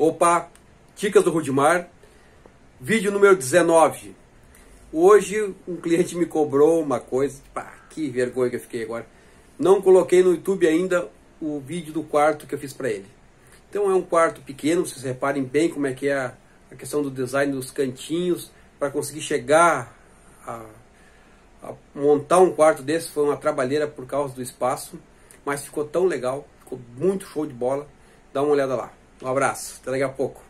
Opa, dicas do Rudimar, vídeo número 19. Hoje um cliente me cobrou uma coisa, pá, que vergonha que eu fiquei agora. Não coloquei no YouTube ainda o vídeo do quarto que eu fiz para ele. Então é um quarto pequeno, vocês reparem bem como é que é a, questão do design dos cantinhos, para conseguir chegar a, a montar um quarto desse foi uma trabalheira por causa do espaço, mas ficou tão legal, ficou muito show de bola. Dá uma olhada lá. Um abraço, até daqui a pouco.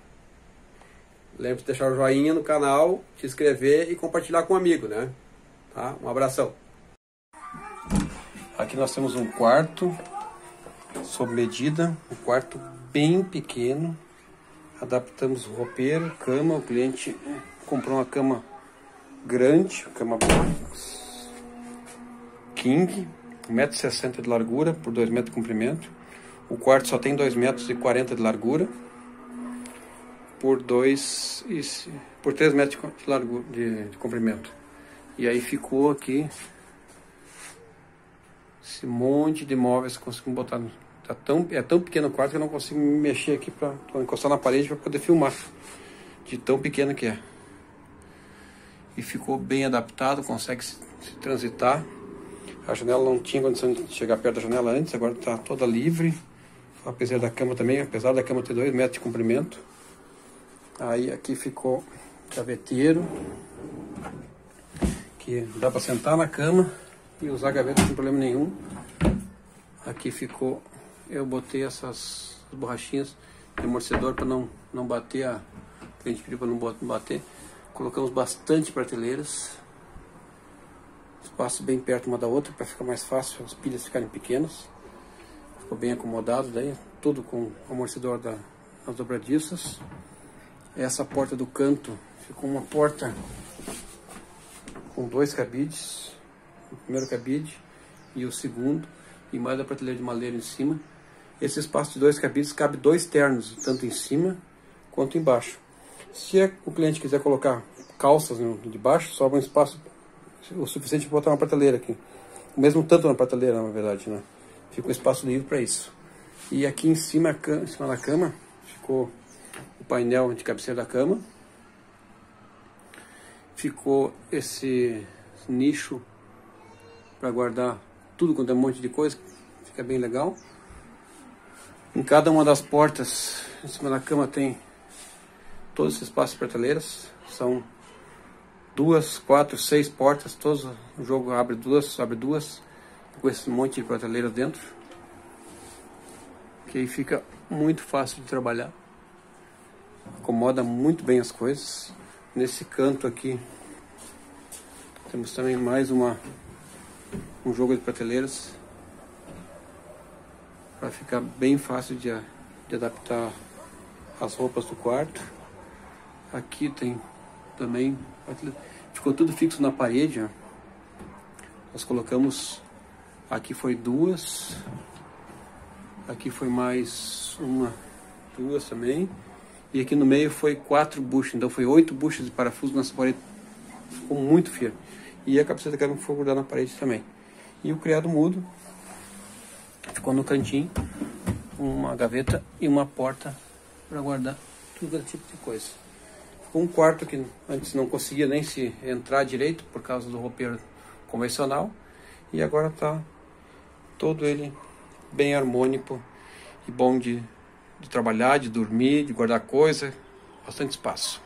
Lembre-se de deixar o joinha no canal, se inscrever e compartilhar com um amigo, né? Tá? Um abração. Aqui nós temos um quarto sob medida, um quarto bem pequeno. Adaptamos o roupeiro, cama, o cliente comprou uma cama grande, cama king, 1,60m de largura por 2 metros de comprimento. O quarto só tem 2,40 metros e 40 de largura por 2 por 3 metros de, largura, de, de comprimento. E aí ficou aqui esse monte de móveis que conseguimos botar. Tá tão, é tão pequeno o quarto que eu não consigo me mexer aqui para encostar na parede para poder filmar. De tão pequeno que é. E ficou bem adaptado, consegue se, se transitar. A janela não tinha condição de chegar perto da janela antes, agora está toda livre apesar da cama também, apesar da cama ter 2 metros de comprimento. Aí aqui ficou gaveteiro, que dá para sentar na cama e usar a gaveta sem problema nenhum. Aqui ficou, eu botei essas borrachinhas de amortecedor para não, não bater, a, a gente pediu para não bater. Colocamos bastante prateleiras, espaço bem perto uma da outra para ficar mais fácil as pilhas ficarem pequenas. Ficou bem acomodado daí, tudo com amortecedor da, das dobradiças. Essa porta do canto ficou uma porta com dois cabides, o primeiro cabide e o segundo, e mais a prateleira de madeira em cima. Esse espaço de dois cabides cabe dois ternos, tanto em cima quanto embaixo. Se o cliente quiser colocar calças de baixo, sobra um espaço o suficiente para botar uma prateleira aqui. Mesmo tanto na prateleira, na verdade, né? Ficou espaço livre para isso. E aqui em cima, em cima da cama ficou o painel de cabeceira da cama. Ficou esse nicho para guardar tudo quanto é um monte de coisa. Fica bem legal. Em cada uma das portas, em cima da cama tem todos esses espaços de prateleiras. São duas, quatro, seis portas. Todos, o jogo abre duas, abre duas com esse monte de prateleiras dentro. Que aí fica muito fácil de trabalhar. Acomoda muito bem as coisas. Nesse canto aqui temos também mais uma um jogo de prateleiras para ficar bem fácil de, de adaptar as roupas do quarto. Aqui tem também ficou tudo fixo na parede. Ó. Nós colocamos Aqui foi duas. Aqui foi mais uma, duas também. E aqui no meio foi quatro buchas. Então foi oito buchas de parafuso nessa parede. Ficou muito firme. E a cabeceira da cama foi grudada na parede também. E o criado mudo ficou no cantinho. Uma gaveta e uma porta para guardar tudo tipo de coisa. Ficou um quarto que antes não conseguia nem se entrar direito por causa do roupeiro convencional. E agora está todo ele bem harmônico e bom de, de trabalhar, de dormir, de guardar coisa, bastante espaço.